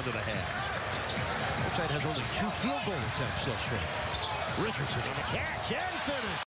down to the half. Northside has only two field goal attempts thus far. Richardson on the catch and finish.